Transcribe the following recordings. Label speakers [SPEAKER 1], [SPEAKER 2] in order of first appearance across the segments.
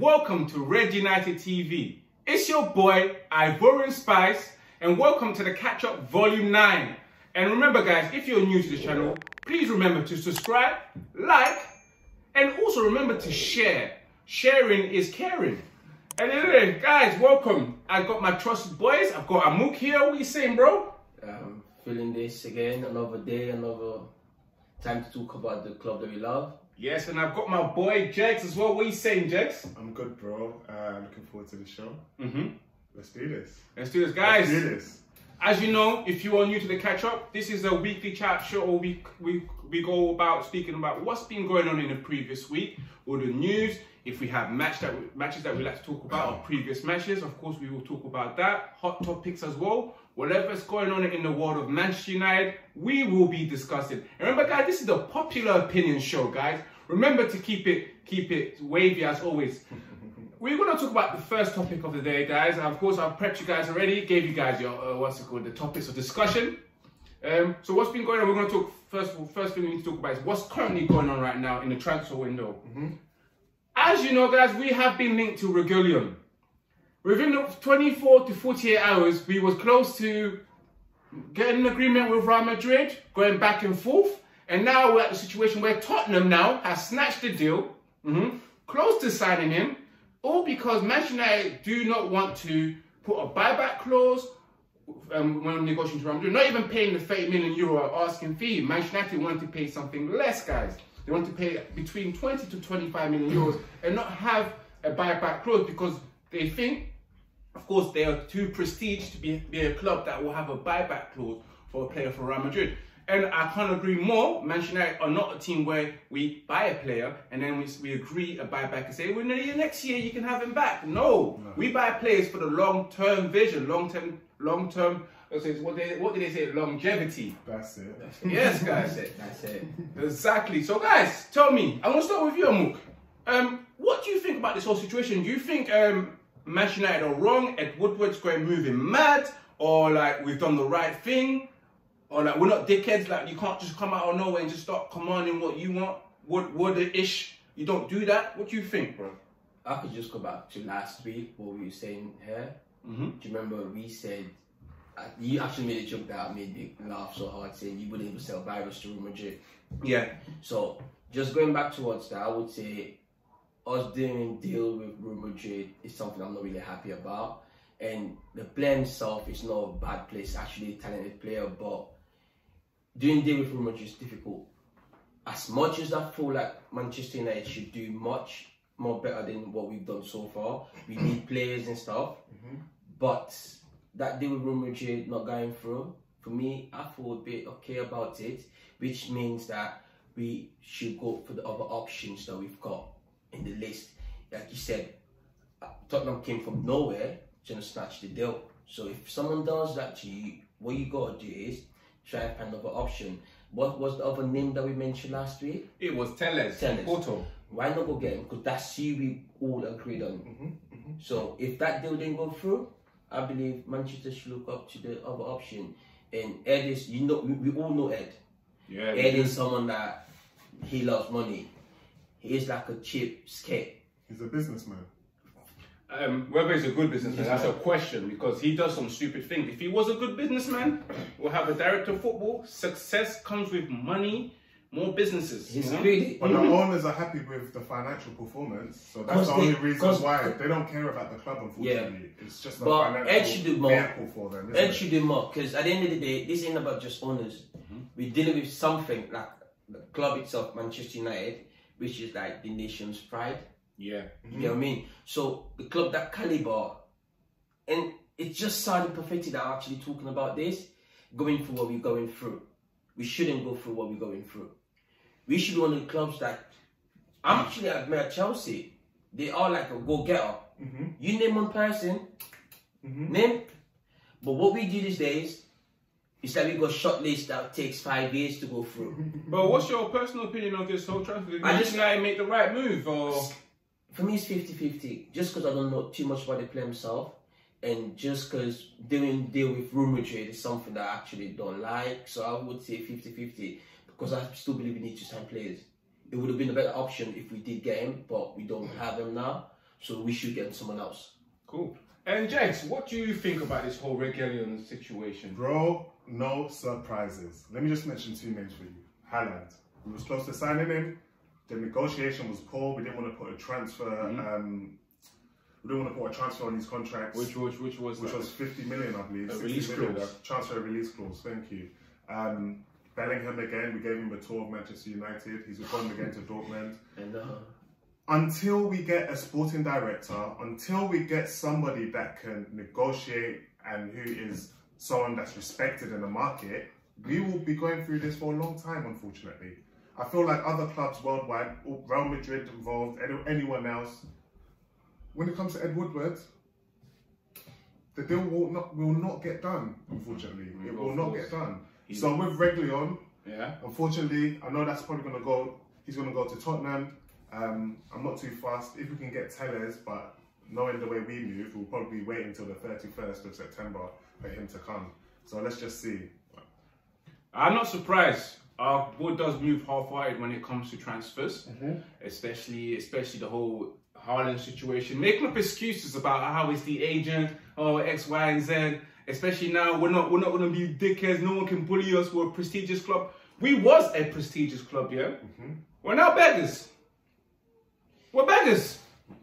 [SPEAKER 1] welcome to Red United TV. It's your boy, Ivorian Spice, and welcome to the Catch Up Volume 9. And remember guys, if you're new to the channel, please remember to subscribe, like, and also remember to share. Sharing is caring. And anyway, guys, welcome. I've got my trusted boys. I've got Amuk here. What you saying, bro?
[SPEAKER 2] I'm feeling this again, another day, another time to talk about the club that we love.
[SPEAKER 1] Yes, and I've got my boy Jex as well. What are you saying, Jex?
[SPEAKER 3] I'm good, bro. Uh, looking forward to the show.
[SPEAKER 1] Mm-hmm.
[SPEAKER 3] Let's do this.
[SPEAKER 1] Let's do this, guys.
[SPEAKER 3] Let's do this.
[SPEAKER 1] As you know, if you are new to the catch up, this is a weekly chat show where we, we, we go about speaking about what's been going on in the previous week, or the news. If we have match that we, matches that we like to talk about, or previous matches, of course, we will talk about that. Hot topics as well. Whatever's going on in the world of Manchester United, we will be discussing. And remember, guys, this is a popular opinion show, guys. Remember to keep it keep it wavy as always. We're going to talk about the first topic of the day, guys. And of course, I've prepped you guys already, gave you guys your, uh, what's it called, the topics of discussion. Um, so what's been going on, we're going to talk, first first thing we need to talk about is what's currently going on right now in the transfer window. As you know, guys, we have been linked to Reguilón. Within the 24 to 48 hours, we was close to getting an agreement with Real Madrid, going back and forth. And now we're at the situation where Tottenham now has snatched the deal, mhm, close to signing him, all because Manchester United do not want to put a buyback clause um, when negotiating Real Madrid. Not even paying the 30 million euro asking fee. Manchester United want to pay something less, guys. They want to pay between 20 to 25 million euros and not have a buyback clause because they think of course, they are too prestige to be, be a club that will have a buyback clause for a player for Real Madrid. And I can't agree more. Manchester United are not a team where we buy a player and then we, we agree a buyback and say, well, no, next year you can have him back. No, we buy players for the long-term vision, long-term, long-term. What they what did they say? Longevity.
[SPEAKER 3] That's it.
[SPEAKER 1] Yes, guys.
[SPEAKER 2] That's it. That's it.
[SPEAKER 1] Exactly. So, guys, tell me. I'm gonna start with you, Amuk. Um, what do you think about this whole situation? Do you think um, Manchester United are wrong? Ed Woodward's going moving mad, or like we've done the right thing, or like we're not dickheads? Like you can't just come out of nowhere and just start commanding what you want. Wood Wood-ish. You don't do that. What do you think, bro?
[SPEAKER 2] I could just go back to last week, what we were saying here.
[SPEAKER 1] Mm-hmm.
[SPEAKER 2] Do you remember we said, uh, you actually made a joke that made me laugh so hard saying you wouldn't even sell virus to Real Madrid.
[SPEAKER 1] Yeah.
[SPEAKER 2] So, just going back towards that, I would say us doing deal with Real Madrid is something I'm not really happy about. And the player himself is not a bad place, actually a talented player, but doing deal with Real Madrid is difficult. As much as I feel like Manchester United should do much more better than what we've done so far, we need players and stuff. Mm-hmm. But that deal with Real Madrid not going through, for me, I feel a bit okay about it, which means that we should go for the other options that we've got in the list. Like you said, uh, Tottenham came from nowhere to snatch the deal. So if someone does that to you, what you gotta do is try and find another option. What was the other name that we mentioned last week?
[SPEAKER 1] It was Tellez.
[SPEAKER 2] Telles.
[SPEAKER 1] Porto.
[SPEAKER 2] Why not go get him? Because that's who we all agreed on. So if that deal didn't go through, I believe Manchester should look up to the other option. And Ed is, you know, we, we all know Ed.
[SPEAKER 1] Yeah.
[SPEAKER 2] Ed is someone that he loves money. He is like a cheap skate.
[SPEAKER 3] He's a businessman.
[SPEAKER 1] Um, whether he's a good businessman, that's a question because he does some stupid things. If he was a good businessman, we'll have a director of football. Success comes with money, more businesses.
[SPEAKER 2] He's
[SPEAKER 1] you know?
[SPEAKER 2] greedy.
[SPEAKER 3] But the owners are happy with the financial performance, so that's
[SPEAKER 2] Cause
[SPEAKER 3] the
[SPEAKER 2] they-
[SPEAKER 3] only reason why they don't care about the club. Unfortunately, it's just a
[SPEAKER 2] But
[SPEAKER 3] financial
[SPEAKER 2] Ed should do more.
[SPEAKER 3] vehicle for them. Isn't
[SPEAKER 2] Ed should do more because at the end of the day, this ain't about just owners. We're dealing with something like the club itself, Manchester United, which is like the nation's pride.
[SPEAKER 1] Yeah.
[SPEAKER 2] You know what I mean? So the club that caliber, and it's just sounding pathetic that I'm actually talking about this, going through what we're going through. We shouldn't go through what we're going through. We should be one of the clubs that I'm actually admire Chelsea. They are like a go-getter. Mm-hmm. You name one person, mm-hmm. name. But what we do these days is like we got short list that takes five years to go through.
[SPEAKER 1] But what's your personal opinion of this whole transfer? Did
[SPEAKER 2] I
[SPEAKER 1] Manchester
[SPEAKER 2] just-
[SPEAKER 1] United make the right move, or
[SPEAKER 2] For me, it's 50 50. Just because I don't know too much about the player himself, and just because doing deal with Real Madrid is something that I actually don't like. So I would say 50 50 because I still believe we need to sign players. It would have been a better option if we did get him, but we don't have him now. So we should get someone else.
[SPEAKER 1] Cool. And Jax, what do you think about this whole Reguilón situation?
[SPEAKER 3] Bro, no surprises. Let me just mention two names for you. Haaland. We was close to signing him. The negotiation was poor. We didn't want to put a transfer.
[SPEAKER 1] Mm-hmm.
[SPEAKER 3] Um, we didn't want to put a transfer on these contracts.
[SPEAKER 1] Which which which was
[SPEAKER 3] which
[SPEAKER 1] that?
[SPEAKER 3] was 50 million, I believe.
[SPEAKER 1] A release
[SPEAKER 3] million,
[SPEAKER 1] clause.
[SPEAKER 3] Transfer release clause, thank you. Um, Bellingham again, we gave him a tour of Manchester United. He's gone again to Dortmund.
[SPEAKER 2] And uh,
[SPEAKER 3] Until we get a sporting director, until we get somebody that can negotiate and who is someone that's respected in the market, we will be going through this for a long time, unfortunately. I feel like other clubs worldwide, Real Madrid involved, anyone else, when it comes to Ed Woodward, the deal will not will not get done. Unfortunately, it will not get done. So with Reguilón,
[SPEAKER 1] Yeah.
[SPEAKER 3] unfortunately, I know that's probably going to go. He's going to go to Tottenham. Um, I'm not too fast. If we can get Tellers, but knowing the way we move, we'll probably wait until the 31st of September for him to come. So let's just see.
[SPEAKER 1] I'm not surprised. Our board does move half-hearted when it comes to transfers, mm-hmm. especially especially the whole Haaland situation. Making up excuses about how it's the agent, oh X, Y, and Z. Especially now, we're not we're not gonna be dickheads. No one can bully us. We're a prestigious club. We was a prestigious club, yeah. Mm-hmm. We're now beggars. We're beggars.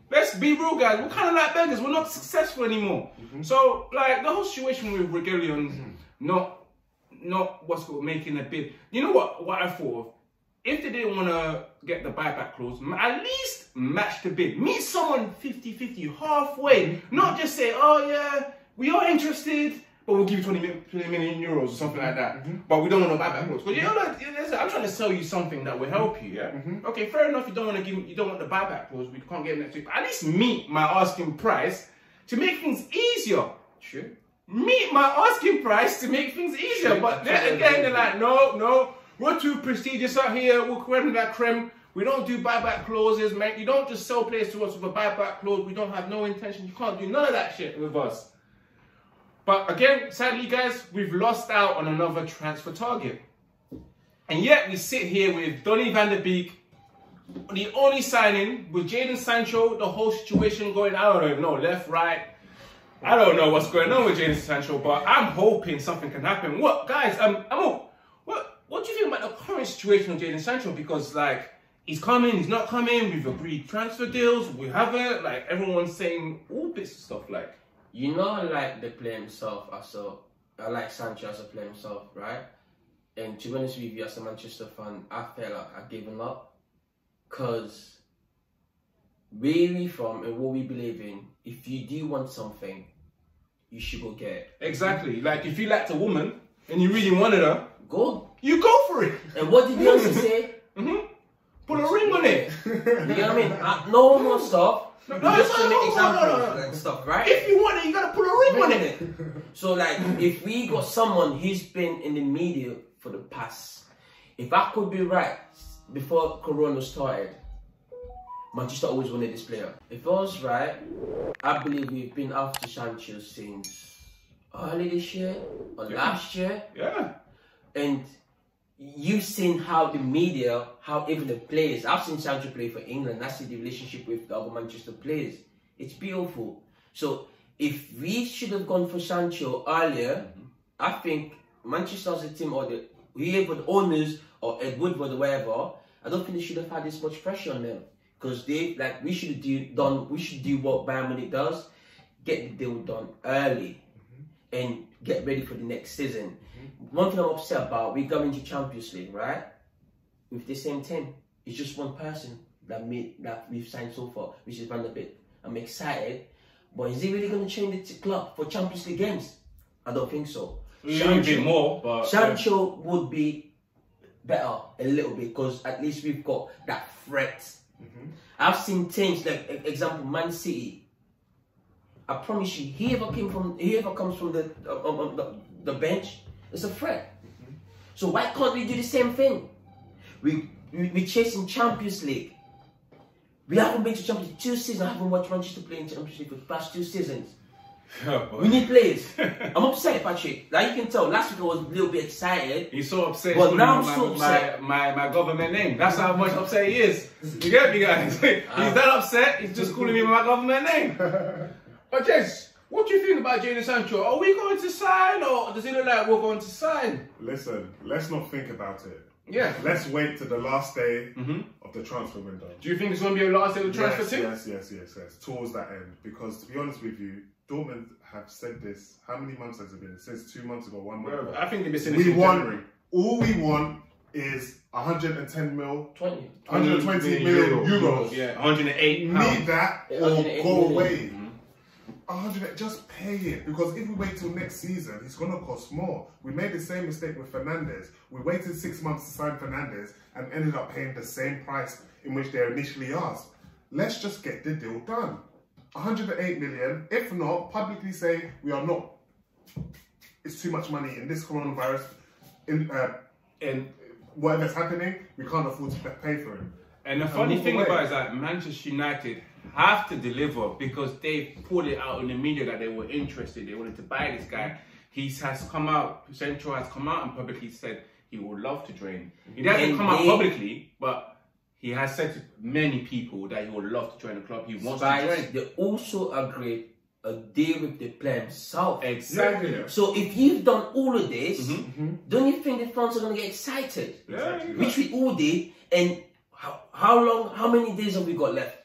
[SPEAKER 1] Let's be real, guys. We're kind of like beggars. We're not successful anymore. Mm-hmm. So, like the whole situation with Reguilón, mm-hmm. not not what's called making a bid. You know what? What I thought of. If they didn't want to get the buyback clause, at least match the bid. Meet someone 50-50, halfway. Mm-hmm. Not just say, oh yeah, we are interested, but we'll give you 20 million, 20 million euros or something like that. Mm-hmm. But we don't want no buyback clause. But you know, like, listen, I'm trying to sell you something that will help you, yeah? Mm-hmm. Okay, fair enough, you don't want to give you don't want the buyback clause, we can't get next week. But at least meet my asking price to make things easier
[SPEAKER 2] sure.
[SPEAKER 1] meet my asking price to make things easier. But then again, they're like, no, no, we're too prestigious out here. We're creme la creme. We don't do buyback clauses, man. You don't just sell players to us with a buyback clause. We don't have no intention. You can't do none of that shit with us. But again, sadly, guys, we've lost out on another transfer target. And yet we sit here with Donny van de Beek, the only signing with Jadon Sancho, the whole situation going, I don't even know, left, right. I don't know what's going on with Jadon Sancho, but I'm hoping something can happen. What, guys? Um, Amo, what, what do you think about the current situation of Jadon Sancho? Because like, he's coming, he's not coming. We've agreed transfer deals, we haven't. Like, everyone's saying all bits of stuff. Like,
[SPEAKER 2] You know, I like the player himself. I saw, I like Sancho as a player himself, right? And to be honest with you, as a Manchester fan, I felt like I've given up. Because where we from and what we believe in, if you do want something, you should go get it.
[SPEAKER 1] exactly. Like, if you liked a woman and you really wanted her,
[SPEAKER 2] Go.
[SPEAKER 1] you go for it.
[SPEAKER 2] And what did Beyonce say?
[SPEAKER 1] hmm Put a ring on it.
[SPEAKER 2] You know what I mean? Uh, no more stuff.
[SPEAKER 1] No,
[SPEAKER 2] just
[SPEAKER 1] no,
[SPEAKER 2] to
[SPEAKER 1] no, no, no,
[SPEAKER 2] examples and stuff, right?
[SPEAKER 1] If you want it, you gotta put a ring on it.
[SPEAKER 2] So like, if we got someone who's been in the media for the past, if I could be right before Corona started, Manchester always wanted this player. If I was right, I believe we've been after Sancho since early this year or last year,
[SPEAKER 1] Yeah.
[SPEAKER 2] and you've seen how the media, how even the players. I've seen Sancho play for England. I see the relationship with the other Manchester players. It's beautiful. So if we should have gone for Sancho earlier, I think Manchester as a team or the whoever the owners or Ed Woodward or whatever, I don't think they should have had this much pressure on them because they like we should do done. We should do what Bayern Munich does, get the deal done early, mm-hmm. and get ready for the next season. One thing I'm upset about, we go into Champions League, right? With the same team. It's just one person that made that we've signed so far, which is Van de Beek. I'm excited, but is he really going to change the club for Champions League games? I don't think so.
[SPEAKER 1] Bit more, but
[SPEAKER 2] Sancho would be better a little bit because at least we've got that threat. I've seen teams like example Man City. I promise you, whoever came from, whoever comes from the um, um, the, the bench, is a threat. Mm-hmm. So why can't we do the same thing? We we we chasing Champions League. We haven't been to Champions League two seasons. I haven't watched Manchester play in Champions League for the past two seasons.
[SPEAKER 1] Oh,
[SPEAKER 2] We need players. I'm upset, Patrick. Like you can tell, last week I was a little bit excited.
[SPEAKER 1] He's so upset.
[SPEAKER 2] But now I'm
[SPEAKER 1] me
[SPEAKER 2] so
[SPEAKER 1] my,
[SPEAKER 2] upset.
[SPEAKER 1] my, my, my government name. That's how much upset he is. You get me, guys? he's ah. that upset. He's just calling me my government name. But Jess, what do you think about Jadon Sancho? Are we going to sign, or does it look like we're going to sign?
[SPEAKER 3] Listen, let's not think about it.
[SPEAKER 1] Yeah.
[SPEAKER 3] Let's wait to the last day
[SPEAKER 1] Mhm.
[SPEAKER 3] of the transfer window.
[SPEAKER 1] Do you think it's going to be a last day of the transfer
[SPEAKER 3] yes,
[SPEAKER 1] too?
[SPEAKER 3] yes, yes, yes, yes. Towards that end, because to be honest with you, Dortmund have said this. How many months has it been? Since two months ago, one month. Ago.
[SPEAKER 1] I think they've been saying
[SPEAKER 3] We
[SPEAKER 1] this in
[SPEAKER 3] want
[SPEAKER 1] January.
[SPEAKER 3] all we want is 110 mil,
[SPEAKER 2] 20.
[SPEAKER 3] 120 million euros.
[SPEAKER 1] Yeah, 108
[SPEAKER 3] Need that or
[SPEAKER 2] 108
[SPEAKER 3] go
[SPEAKER 2] million.
[SPEAKER 3] away. 100, just pay it because if we wait till next season, it's gonna cost more. We made the same mistake with Fernandes. We waited six months to sign Fernandes and ended up paying the same price in which they initially asked. Let's just get the deal done. 108 million. If not, publicly say we are not. It's too much money in this coronavirus. In uh,
[SPEAKER 1] And
[SPEAKER 3] whatever's happening, we can't afford to pay for him.
[SPEAKER 1] And the funny
[SPEAKER 3] move
[SPEAKER 1] thing
[SPEAKER 3] away.
[SPEAKER 1] about it is that Manchester United have to deliver because they pulled it out in the media that they were interested. They wanted to buy this guy. He has come out, Central has come out and publicly said he would love to join. He hasn't
[SPEAKER 2] And
[SPEAKER 1] come out publicly, but he has said to many people that he would love to join the club. He wants to join.
[SPEAKER 2] they also agreed a deal with the player himself.
[SPEAKER 1] Exactly.
[SPEAKER 3] Yeah, yeah.
[SPEAKER 2] So if you've done all of this,
[SPEAKER 1] Mm-hmm.
[SPEAKER 2] don't you think the fans are gonna get excited?
[SPEAKER 3] Exactly.
[SPEAKER 2] Which we all did. And how, how long? How many days have we got left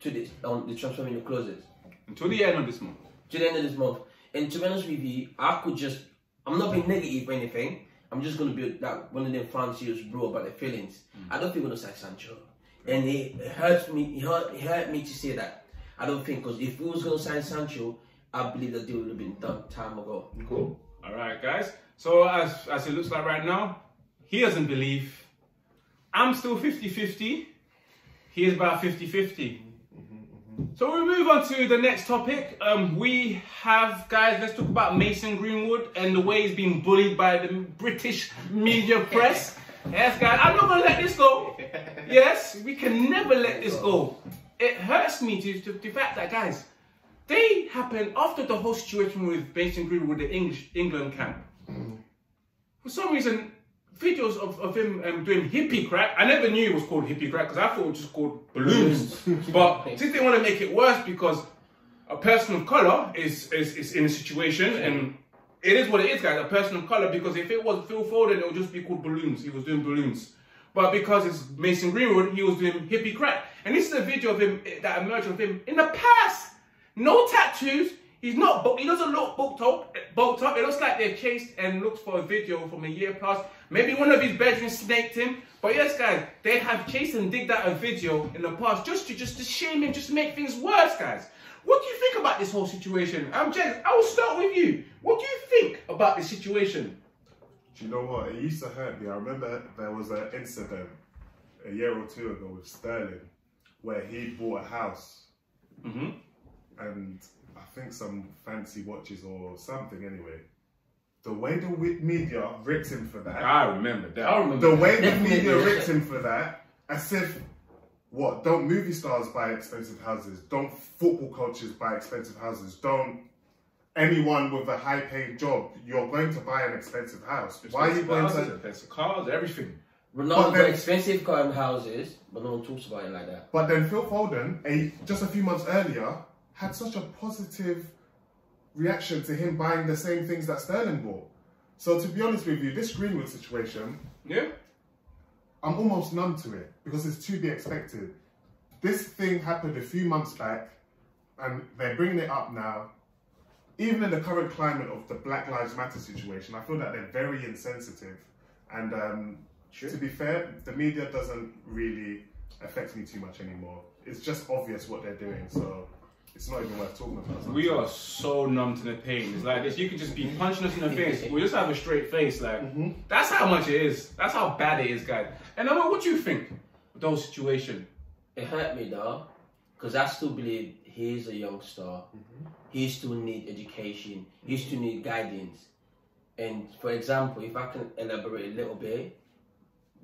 [SPEAKER 2] to this on the transfer window closes?
[SPEAKER 1] Until the end of this month.
[SPEAKER 2] To the end of this month. And to be honest with you, I could just. I'm not being negative or anything. I'm just gonna be that one of them fans who's bro about their feelings. Mm. I don't think we're gonna sign Sancho, and it, it hurts me. It hurt, it hurt me to say that. I don't think because if we was gonna sign Sancho, I believe that deal would have been done time ago.
[SPEAKER 1] Cool. All right, guys. So as as it looks like right now, he doesn't believe. I'm still 50-50. He is about 50-50. So we move on to the next topic. Um, we have guys. Let's talk about Mason Greenwood and the way he's been bullied by the British media press. Yes, guys. I'm not gonna let this go. Yes, we can never let this go. It hurts me to, to the fact that guys, they happened after the whole situation with Mason Greenwood the English England camp. For some reason, videos of, of him um, doing hippie crack. I never knew it was called hippie crack because I thought it was just called balloons. but since they want to make it worse because a person of color is, is is in a situation and it is what it is, guys. A person of color because if it was Phil Foden, it would just be called balloons. He was doing balloons. But because it's Mason Greenwood, he was doing hippie crack. And this is a video of him that emerged of him in the past. No tattoos. He's not. He doesn't look bulked up. Bulked up. It looks like they've chased and looked for a video from a year past. Maybe one of his bedrooms snaked him. But yes, guys, they have chased and digged out a video in the past just to just to shame him, just to make things worse, guys. What do you think about this whole situation? I'm um, James. I will start with you. What do you think about this situation?
[SPEAKER 3] Do you know what? It used to hurt me. I remember there was an incident a year or two ago with Sterling where he bought a house
[SPEAKER 1] Mm-hmm.
[SPEAKER 3] and I think some fancy watches or something anyway. The way the wi- media ripped him for that,
[SPEAKER 1] I remember that.
[SPEAKER 2] I remember.
[SPEAKER 3] the way the media ripped him for that, as if what? Don't movie stars buy expensive houses? Don't football coaches buy expensive houses? Don't anyone with a high paid job? You're going to buy an expensive house. Why are you going to?
[SPEAKER 1] Expensive cars, everything.
[SPEAKER 2] Ronaldo
[SPEAKER 3] But
[SPEAKER 2] got
[SPEAKER 3] then-
[SPEAKER 2] expensive car and houses, but no one talks about it like that.
[SPEAKER 3] But then Phil Foden, a, just a few months earlier, had such a positive reaction to him buying the same things that Sterling bought. So to be honest with you, this Greenwood situation,
[SPEAKER 1] Yeah.
[SPEAKER 3] I'm almost numb to it because it's to be expected. This thing happened a few months back, and they're bringing it up now. Even in the current climate of the Black Lives Matter situation, I feel that they're very insensitive. And um, to be fair, the media doesn't really affect me too much anymore. It's just obvious what they're doing, so it's not even worth talking about.
[SPEAKER 1] We are so numb to the pain. It's like this. You could just be punching us in the face. We just have a straight face. Like mm-hmm. that's how much it is. That's how bad it is, guys. And I mean, what do you think of those situation?
[SPEAKER 2] It hurt me though, because I still believe he's a youngster. Mm-hmm. He still need education. He still need guidance. And for example, if I can elaborate a little bit,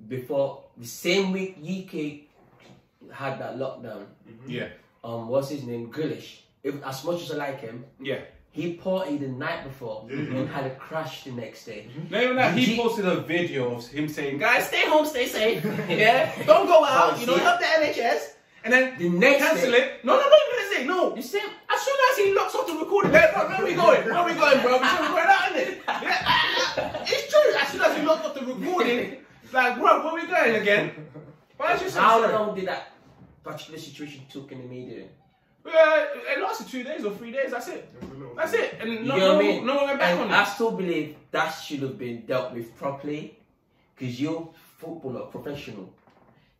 [SPEAKER 2] before the same week UK had that lockdown, mm-hmm.
[SPEAKER 1] Yeah,
[SPEAKER 2] um, what's his name, Grealish. If as much as I like him,
[SPEAKER 1] yeah.
[SPEAKER 2] He partied the night before
[SPEAKER 3] yeah.
[SPEAKER 2] and had a crash the next day.
[SPEAKER 1] Not even that, he
[SPEAKER 2] He-
[SPEAKER 1] posted a video of him saying, "Guys, stay home, stay safe. yeah, don't go out. You
[SPEAKER 2] don't
[SPEAKER 1] help the NHS." And then
[SPEAKER 2] The next
[SPEAKER 1] cancel
[SPEAKER 2] day-
[SPEAKER 1] it. No, no, no, say no.
[SPEAKER 2] You see?
[SPEAKER 1] As soon as he locks off the recording, where are we going? Where are we going, bro? We're going out, innit? Yeah, it's true. As soon as he locks off the recording, like, bro, where are we going again? Why is you so
[SPEAKER 2] How long did that particular situation took in the media?
[SPEAKER 1] Uh, it lasted two days or three days. That's it. That's it. And
[SPEAKER 2] You
[SPEAKER 1] no,
[SPEAKER 2] know
[SPEAKER 1] no,
[SPEAKER 2] I mean?
[SPEAKER 1] no one went back
[SPEAKER 2] and
[SPEAKER 1] on
[SPEAKER 2] I
[SPEAKER 1] it.
[SPEAKER 2] still believe that should have been dealt with properly because you're footballer, professional,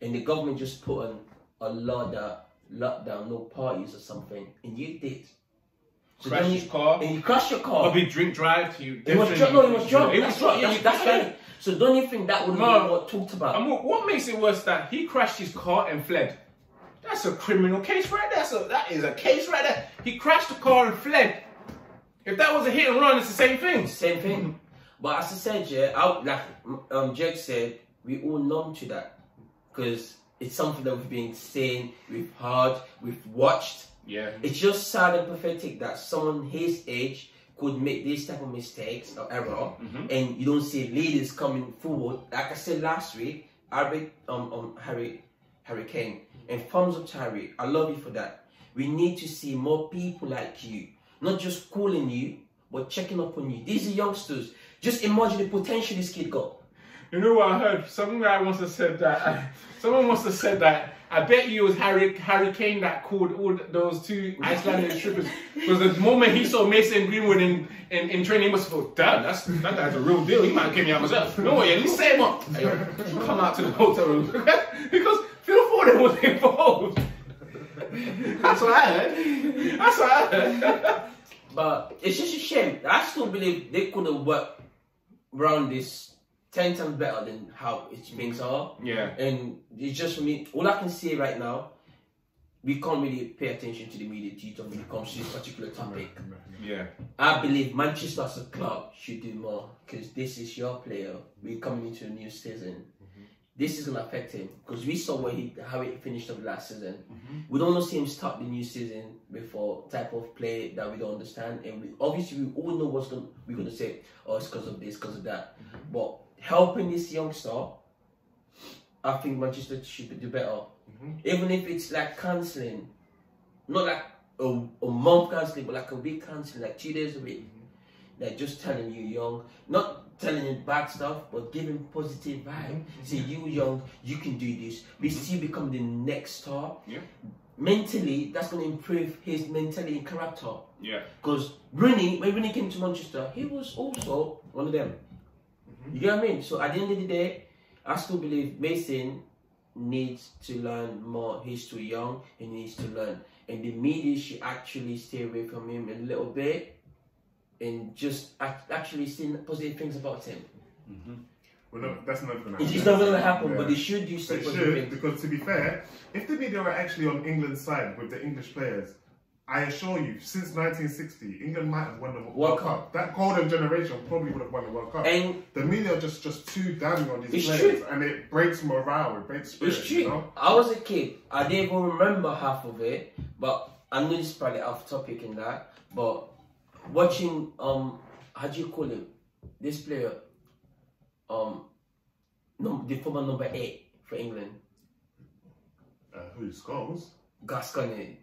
[SPEAKER 2] and the government just put on a law that lockdown, no parties or something, and you did. So
[SPEAKER 1] Crashed
[SPEAKER 2] then
[SPEAKER 1] his
[SPEAKER 2] you,
[SPEAKER 1] car.
[SPEAKER 2] and you crashed your car.
[SPEAKER 1] Probably drink drive to you.
[SPEAKER 2] It was drunk. No, it was drunk.
[SPEAKER 1] It
[SPEAKER 2] That's
[SPEAKER 1] was
[SPEAKER 2] right.
[SPEAKER 1] drunk.
[SPEAKER 2] That's, that's right. So don't you think that would have
[SPEAKER 1] No.
[SPEAKER 2] been what talked about?
[SPEAKER 1] And what, what makes it worse that he crashed his car and fled? That's a criminal case right there. So that is a case right there. He crashed the car and fled. If that was a hit and run, it's the same thing.
[SPEAKER 2] Same thing. But as I said, yeah, I, like um, Jake said, we all numb to that because it's something that we've been seeing, we've heard, we've watched.
[SPEAKER 1] Yeah.
[SPEAKER 2] It's just sad and pathetic that someone his age could make these type of mistakes or error, and you don't see leaders coming forward. Like I said last week, I read um, um Harry Harry Kane and thumbs up to Harry. I love you for that. We need to see more people like you, not just calling you, but checking up on you. These are youngsters. Just imagine the potential this kid got.
[SPEAKER 1] You know what I heard? Some guy once have said that. someone must have said that. I bet you it was Harry Harry Kane that called all those two Icelandic strippers because the moment he saw Mason Greenwood in, in, in training, he must have thought, "Damn, that's that guy's a real deal. He might get me out myself." No way, at least set him up. Hey, come out to the hotel room because Phil Foden was involved. That's what I heard. That's what I heard.
[SPEAKER 2] But it's just a shame. I still believe they could have worked around this ten times better than how it things are.
[SPEAKER 1] Yeah.
[SPEAKER 2] And it's just for me, all I can say right now, we can't really pay attention to the media due to when it comes to this particular topic.
[SPEAKER 1] Yeah.
[SPEAKER 2] I believe Manchester as a club should do more because this is your player. We're coming into a new season. This is gonna affect him because we saw he how he finished up last season. Mm-hmm. We don't want to see him start the new season before type of play that we don't understand, and we, obviously we all know what's going we're gonna say. Oh, it's because of this, because of that. Mm-hmm. But helping this youngster, I think Manchester should do better. Mm-hmm. Even if it's like cancelling, not like a, a month cancelling, but like a week cancelling, like two days a week. Like just telling you young, not telling him bad stuff, but giving positive vibe. Mm-hmm. Say you young, you can do this. We mm-hmm. see you become the next star.
[SPEAKER 1] Yeah.
[SPEAKER 2] Mentally, that's gonna improve his mentality and character.
[SPEAKER 1] Yeah.
[SPEAKER 2] Because Rooney, when Rooney came to Manchester, he was also one of them. Mm-hmm. You get what I mean? So at the end of the day, I still believe Mason needs to learn more. He's too young. He needs to learn, and the media should actually stay away from him a little bit, and just act- actually see positive things about him. Mm-hmm.
[SPEAKER 3] Well, no, that's not going to
[SPEAKER 2] It's
[SPEAKER 3] happen.
[SPEAKER 2] just not going to happen,
[SPEAKER 3] Yeah.
[SPEAKER 2] but they should do
[SPEAKER 3] They should,
[SPEAKER 2] things.
[SPEAKER 3] because to be fair, if the media were actually on England's side with the English players, I assure you, since 1960, England might have won the World,
[SPEAKER 2] World
[SPEAKER 3] Cup. That golden generation probably would have won the World Cup.
[SPEAKER 2] And
[SPEAKER 3] the media are just just too damning on these
[SPEAKER 2] It's
[SPEAKER 3] players,
[SPEAKER 2] true.
[SPEAKER 3] and it breaks morale, it breaks spirit.
[SPEAKER 2] It's true.
[SPEAKER 3] You know?
[SPEAKER 2] I was a kid. I didn't even remember half of it, but I know this is probably off topic in that. But watching, um, how do you call him? This player, um, num- the former number eight for England,
[SPEAKER 3] Uh, who scores?
[SPEAKER 2] Gascoigne.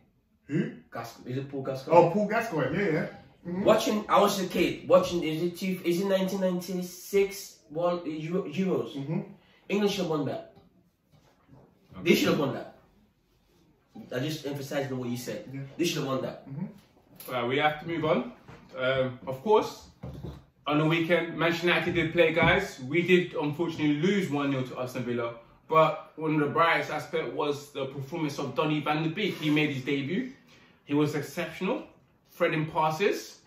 [SPEAKER 3] Who?
[SPEAKER 2] Gas- is it Paul Gascoigne?
[SPEAKER 3] Oh, Paul Gascoigne. Yeah, yeah. Mhm.
[SPEAKER 2] Watching, I was a kid. Watching, is it two, is it 1996 World Euro, Euros?
[SPEAKER 3] Mhm.
[SPEAKER 2] England should have won that. They should have won that. I just emphasized on what you said.
[SPEAKER 3] Yeah.
[SPEAKER 2] They should have won that.
[SPEAKER 1] Uh, we have to move on. Um, of course, on the weekend, Manchester United did play, guys. We did unfortunately lose 1 0 to Aston Villa. But one of the brightest aspect was the performance of Donny van de Beek. He made his debut. He was exceptional, threading passes,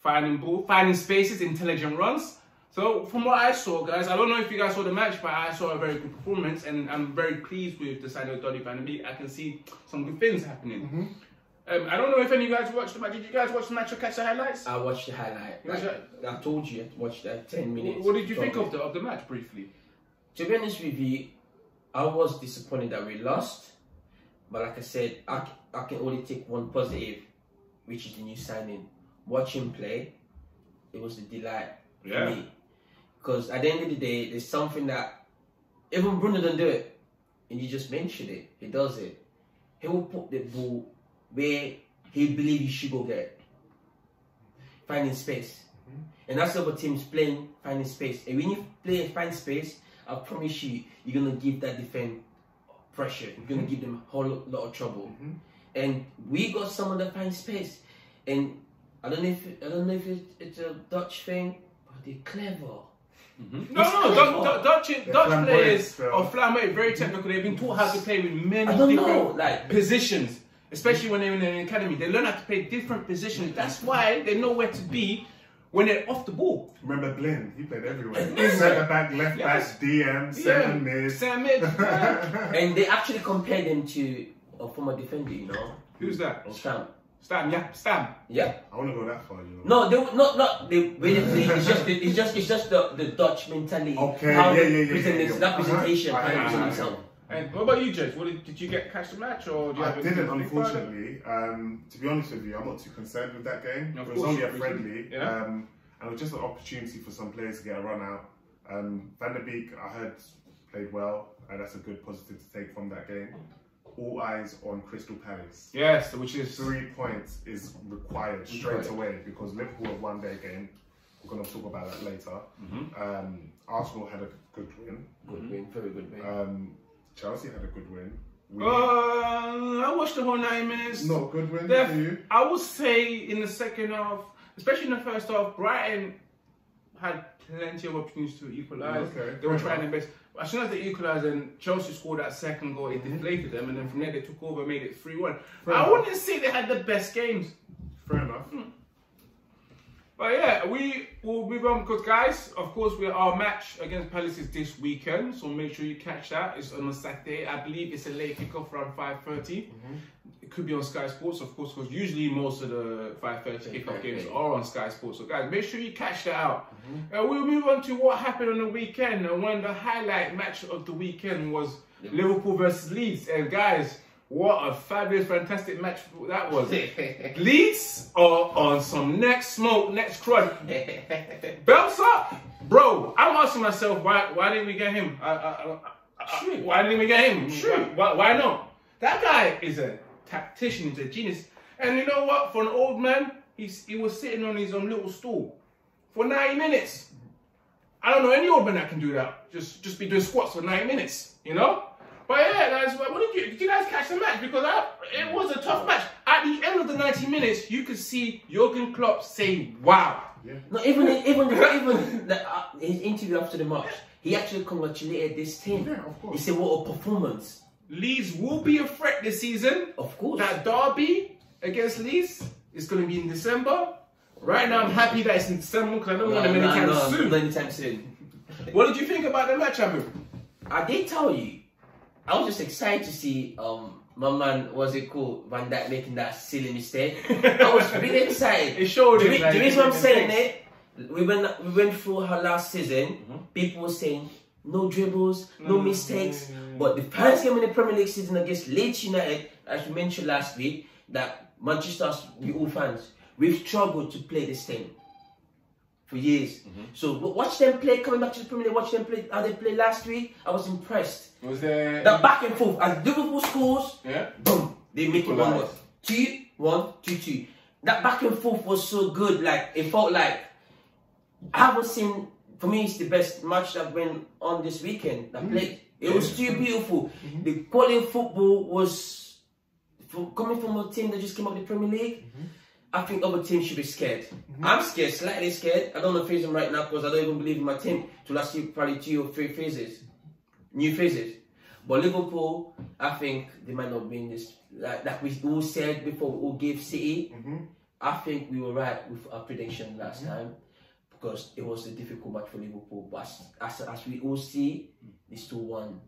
[SPEAKER 1] finding ball, finding spaces, intelligent runs. So from what I saw, guys, I don't know if you guys saw the match, but I saw a very good performance, and I'm very pleased with the signing of Donny van de Beek. I can see some good things happening. Um, I don't know if any of you guys watched the match. Did you guys watch the match or catch the highlights?
[SPEAKER 2] I watched the highlight. Like, I told you, I watched that 10 minutes.
[SPEAKER 1] What did you think of the of the match briefly?
[SPEAKER 2] To be honest with you, I was disappointed that we lost. But like I said, I, I can only take one positive, which is the new signing watch him play, it was a delight
[SPEAKER 1] Yeah.
[SPEAKER 2] for me. Because at the end of the day, there's something that even Bruno doesn't do it, and you just mentioned it. He does it. He will put the ball where he believes he should go get, finding space. Mm-hmm. And that's what teams playing, finding space. And when you play and find space, I promise you, you're gonna give that defense pressure. You're gonna mm-hmm. give them a whole lot of trouble. Mm-hmm. And we got someone that finds space. And I don't know if I don't know if it's, it's a Dutch thing, but they're clever.
[SPEAKER 1] No, no, Dutch, Dutch, Dutch,
[SPEAKER 3] They're
[SPEAKER 1] Dutch players
[SPEAKER 3] still.
[SPEAKER 1] are flamboyant, very technical. They've been taught how to play with many different
[SPEAKER 2] know, like
[SPEAKER 1] positions, especially when they're in an academy. They learn how to play different positions. That's why they know where to be when they're off the ball.
[SPEAKER 3] Remember Blind? He played everywhere. Centre back, left
[SPEAKER 1] Yes.
[SPEAKER 3] back, DM, centre mid.
[SPEAKER 1] Sam mid.
[SPEAKER 2] and they actually compare them to a former defender, you know,
[SPEAKER 1] Who's that?
[SPEAKER 2] Stam.
[SPEAKER 1] Stam, yeah, Stam.
[SPEAKER 2] Yeah.
[SPEAKER 3] I want to go that far, you know.
[SPEAKER 2] No, they not not the way they play. It's just the, it's just it's just the, the Dutch mentality.
[SPEAKER 3] Okay,
[SPEAKER 2] how
[SPEAKER 3] yeah,
[SPEAKER 2] they
[SPEAKER 3] yeah, yeah, yeah, yeah.
[SPEAKER 2] that
[SPEAKER 3] Uh-huh.
[SPEAKER 2] presentation,
[SPEAKER 3] I
[SPEAKER 2] how they
[SPEAKER 3] hear
[SPEAKER 2] present themselves.
[SPEAKER 1] And what about you, Jez? What did, did you get catch the match or do you
[SPEAKER 3] I
[SPEAKER 1] have
[SPEAKER 3] didn't,
[SPEAKER 1] to speak about it?
[SPEAKER 3] unfortunately. Um, to be honest with you, I'm not too concerned with that game.
[SPEAKER 1] Of
[SPEAKER 3] it was only a friendly,
[SPEAKER 1] Yeah.
[SPEAKER 3] um, and it was just an opportunity for some players to get a run out. Um, Van de Beek, I heard, played well, and that's a good positive to take from that game. All eyes on Crystal Palace.
[SPEAKER 1] Yes, which is
[SPEAKER 3] Three points is required straight away because Liverpool have won their game. We're going to talk about that later.
[SPEAKER 1] Mm-hmm.
[SPEAKER 3] Um, Arsenal had a good win.
[SPEAKER 2] Good win, very good win.
[SPEAKER 3] Chelsea had a good win. We,
[SPEAKER 1] Uh, I watched the whole nine minutes.
[SPEAKER 3] not a good win for you.
[SPEAKER 1] I would say in the second half, especially in the first half, Brighton had plenty of opportunities to equalise.
[SPEAKER 3] Okay,
[SPEAKER 1] they were trying their best. As soon as they equalised and Chelsea scored that second goal, it deflated them, and then from there they took over, made it three one. I
[SPEAKER 3] enough.
[SPEAKER 1] wouldn't say they had the best games.
[SPEAKER 3] Fair enough.
[SPEAKER 1] But yeah, we will move on because guys, of course, we our match against Palace is this weekend, so make sure you catch that. It's on a Saturday. I believe it's a late kickoff around five It could be on Sky Sports, of course, because usually most of the five thirty kickoff games are on Sky Sports. So guys, make sure you catch that out. Uh, we'll move on to what happened on the weekend, and one of the highlight match of the weekend was Liverpool versus Leeds. And guys, what a fabulous, fantastic match that was. Leeds are on some next smoke, next crud. Belts up, bro. I'm asking myself why why didn't we get him? I, I, I, I, why didn't we get him?
[SPEAKER 2] True.
[SPEAKER 1] Why, why not? That guy is a tactician, he's a genius. And you know what? For an old man, he's he was sitting on his own little stool for 90 minutes. I don't know any old man that can do that. Just just be doing squats for 90 minutes, you know? But yeah, guys, what did you did you guys catch the match? Because I, it was a tough match. At the end of the 90 minutes, you could see Jurgen Klopp say, "Wow."
[SPEAKER 2] No, even even even the, uh, his interview after the match, he actually congratulated this team.
[SPEAKER 3] Yeah, of course.
[SPEAKER 2] He said, "What a performance!"
[SPEAKER 1] Leeds will be a threat this season.
[SPEAKER 2] Of course.
[SPEAKER 1] That derby against Leeds is going to be in December. Right now, I'm happy that it's in December because I don't
[SPEAKER 2] no,
[SPEAKER 1] want them
[SPEAKER 2] no,
[SPEAKER 1] anytime
[SPEAKER 2] no,
[SPEAKER 1] soon.
[SPEAKER 2] not anytime soon.
[SPEAKER 1] What did you think about the match, Abu?
[SPEAKER 2] I did tell you, I was just excited to see um my man, was it called, Van Dijk making that silly mistake. I was really excited.
[SPEAKER 1] It showed
[SPEAKER 2] The,
[SPEAKER 1] it, like,
[SPEAKER 2] the reason I'm saying it, we went we went through her last season.
[SPEAKER 1] Mm-hmm.
[SPEAKER 2] People were saying no dribbles, no
[SPEAKER 1] Mm,
[SPEAKER 2] mistakes. But the first game in the Premier League season against Leeds United, as we mentioned last week, that Manchester, we all fans, we've struggled to play this team for years.
[SPEAKER 1] Mm-hmm.
[SPEAKER 2] So watch them play coming back to the Premier League. Watch them play how they played last week. I was impressed.
[SPEAKER 1] Was there?
[SPEAKER 2] That back and forth as Liverpool scores,
[SPEAKER 1] yeah.
[SPEAKER 2] boom, they make it one. Two, one, two, two. That back and forth was so good. Like it felt like I haven't seen. For me, it's the best match that went on this weekend. That mm. played. It was too beautiful. Mm-hmm. The quality of football was from, coming from a team that just came up the Premier League. Mm-hmm. I think other teams should be scared. Mm-hmm. I'm scared, slightly scared. I don't know phase them right now because I don't even believe in my team to last see probably two or three phases, new phases. But Liverpool, I think they might not be in this. Like, like we all said before, we all gave City. Mm-hmm. I think we were right with our prediction last mm-hmm. time because it was a difficult match for Liverpool. But as, as, as we all see, they still won.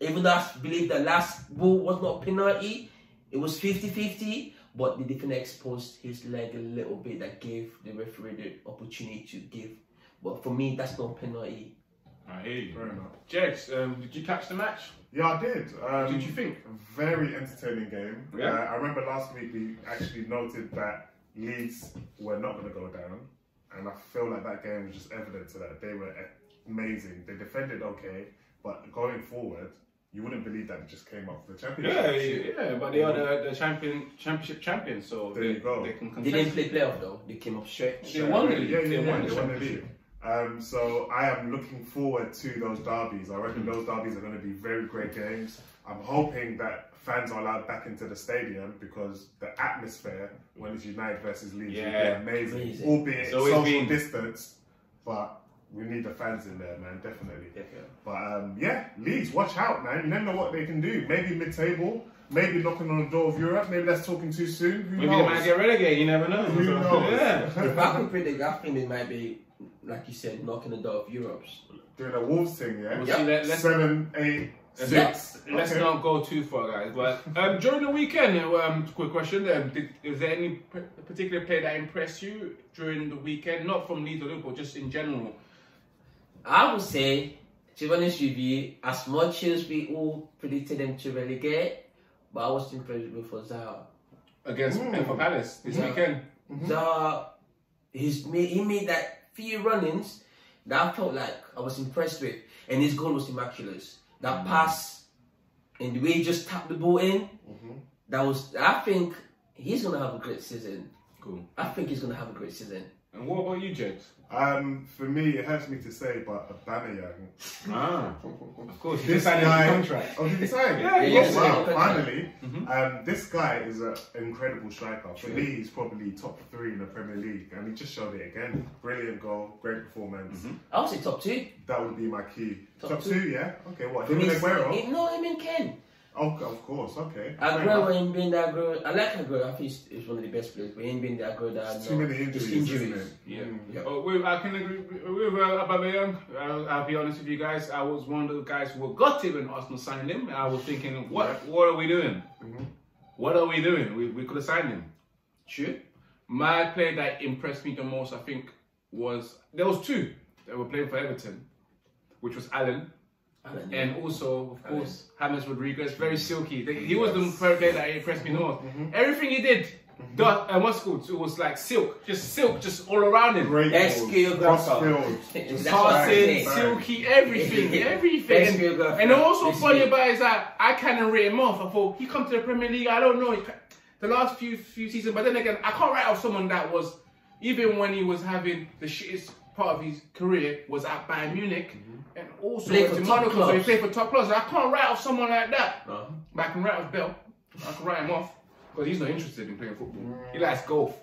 [SPEAKER 2] Even though I believe the last ball was not penalty, it was 50 50, but the defender exposed his leg a little bit that gave the referee the opportunity to give. But for me, that's not penalty.
[SPEAKER 1] I hear you.
[SPEAKER 3] Fair enough.
[SPEAKER 1] Jex, um, did you catch the match?
[SPEAKER 3] Yeah, I did. Um,
[SPEAKER 1] did you think?
[SPEAKER 3] Very entertaining game.
[SPEAKER 1] Yeah.
[SPEAKER 3] Uh, I remember last week we actually noted that Leeds were not going to go down, and I feel like that game was just evidence of that. They were amazing. They defended okay, but going forward, you wouldn't believe that it just came up for the championship.
[SPEAKER 1] yeah, yeah, but they are the, the champion championship champions, so
[SPEAKER 3] There
[SPEAKER 1] they,
[SPEAKER 3] you go.
[SPEAKER 1] they can
[SPEAKER 2] They didn't play playoff though. They came up straight.
[SPEAKER 1] They won the league.
[SPEAKER 3] Yeah, yeah,
[SPEAKER 1] They
[SPEAKER 3] yeah,
[SPEAKER 1] won the
[SPEAKER 3] they won the
[SPEAKER 1] championship.
[SPEAKER 3] League. Um, so I am looking forward to those derbies. I reckon
[SPEAKER 1] Mm.
[SPEAKER 3] those derbies are going to be very great games. I'm hoping that fans are allowed back into the stadium because the atmosphere when it's United versus Leeds
[SPEAKER 1] Yeah.
[SPEAKER 3] will be amazing.
[SPEAKER 2] Amazing.
[SPEAKER 3] Albeit
[SPEAKER 1] It's always
[SPEAKER 3] social
[SPEAKER 1] been-
[SPEAKER 3] distance, but we need the fans in there, man, definitely.
[SPEAKER 2] Definitely.
[SPEAKER 3] But um, yeah, Leeds, watch out, man. You never know what they can do. Maybe mid-table, maybe knocking on the door of Europe. Maybe that's talking too soon. Who
[SPEAKER 1] Maybe
[SPEAKER 3] knows?
[SPEAKER 1] they might get relegated. You never know.
[SPEAKER 3] Who knows?
[SPEAKER 1] Yeah.
[SPEAKER 2] If I could predict, I think they might be, like you said, knocking the door of Europe's.
[SPEAKER 3] Doing a Wolves thing, yeah.
[SPEAKER 1] We'll
[SPEAKER 2] Yeah.
[SPEAKER 1] see. Let, let's
[SPEAKER 3] Seven, eight, six.
[SPEAKER 1] Let's, let's not go too far, guys. But um, during the weekend, um, quick question: um, did, is there any particular player that impressed you during the weekend? Not from Leeds or Liverpool, just in general.
[SPEAKER 2] I would say, to be honest with you, as much as we all predicted them to relegate, but I was impressed with Zaha.
[SPEAKER 1] Against
[SPEAKER 3] Mm.
[SPEAKER 1] Crystal Palace this
[SPEAKER 2] Yeah.
[SPEAKER 1] weekend.
[SPEAKER 2] Zaha, he's made, he made that few run-ins that I felt like I was impressed with, and his goal was immaculate. That mm. pass and the way he just tapped the ball in, mm-hmm. that was. I think he's gonna have a great season.
[SPEAKER 1] Cool.
[SPEAKER 2] I think he's gonna have a great season.
[SPEAKER 1] And what about you, James?
[SPEAKER 3] Um, for me, it hurts me to say, but Aubameyang.
[SPEAKER 1] Ah, of course.
[SPEAKER 3] This
[SPEAKER 1] just signed
[SPEAKER 3] guy.
[SPEAKER 1] new contract.
[SPEAKER 3] Oh, did he sign?
[SPEAKER 1] Yeah,
[SPEAKER 2] he
[SPEAKER 3] oh,
[SPEAKER 2] just
[SPEAKER 3] wow!
[SPEAKER 2] signed a contract.
[SPEAKER 3] Finally, um, this guy is an incredible striker. For me, he's probably top three in the Premier League, and he just showed it again. Brilliant goal, great performance.
[SPEAKER 2] I would say top two.
[SPEAKER 3] That would be my key.
[SPEAKER 2] Top
[SPEAKER 3] Top,
[SPEAKER 2] two.
[SPEAKER 3] two. yeah. Okay, what?
[SPEAKER 2] For
[SPEAKER 3] Him and Aguero.
[SPEAKER 2] no, I mean Kane.
[SPEAKER 3] Oh, of course. Okay.
[SPEAKER 2] Aguero ain't been that good. I like Aguero. I think he's, he's one of the best players, but he ain't been that good. That
[SPEAKER 3] Too many injuries,
[SPEAKER 2] Just
[SPEAKER 3] isn't
[SPEAKER 2] injuries.
[SPEAKER 3] it?
[SPEAKER 1] Yeah.
[SPEAKER 3] Mm.
[SPEAKER 2] Yeah.
[SPEAKER 1] Oh, with, I can agree with with, uh, Aubameyang. I'll, I'll be honest with you guys. I was one of the guys who got it when Arsenal signed him. I was thinking, what what are we doing?
[SPEAKER 3] Mhm.
[SPEAKER 1] What are we doing? We, we could have signed him.
[SPEAKER 2] True.
[SPEAKER 1] My player that impressed me the most, I think, was there was two that were playing for Everton, which was Allen
[SPEAKER 2] Alan,
[SPEAKER 1] and also, of
[SPEAKER 2] James.
[SPEAKER 1] course, James Rodriguez. Very silky. They- He was the player that impressed me mm-hmm. the most. Mm-hmm. Everything he did, mm-hmm. the, uh, what's it called? It was like silk, just silk, just all around him.
[SPEAKER 3] Great.
[SPEAKER 2] Ex-skill
[SPEAKER 3] crossfield.
[SPEAKER 2] That's
[SPEAKER 3] Just
[SPEAKER 2] what I'm
[SPEAKER 1] Passing,
[SPEAKER 2] saying.
[SPEAKER 3] bang.
[SPEAKER 1] silky, everything, everything.
[SPEAKER 2] field
[SPEAKER 1] And also
[SPEAKER 2] Best
[SPEAKER 1] funny about it is that I kind of rate him off. I thought he come to the Premier League. I don't know the last few few seasons, but then again, I can't write off someone that was even when he was having the shittest part of his career was at Bayern Munich and also
[SPEAKER 2] Played for
[SPEAKER 1] to
[SPEAKER 2] top
[SPEAKER 1] Monaco. So he
[SPEAKER 2] clubs.
[SPEAKER 1] played for top clubs. I can't write off someone like that.
[SPEAKER 2] No.
[SPEAKER 1] But I can write off Bale. I can write him off because he's not interested in playing football. He likes golf.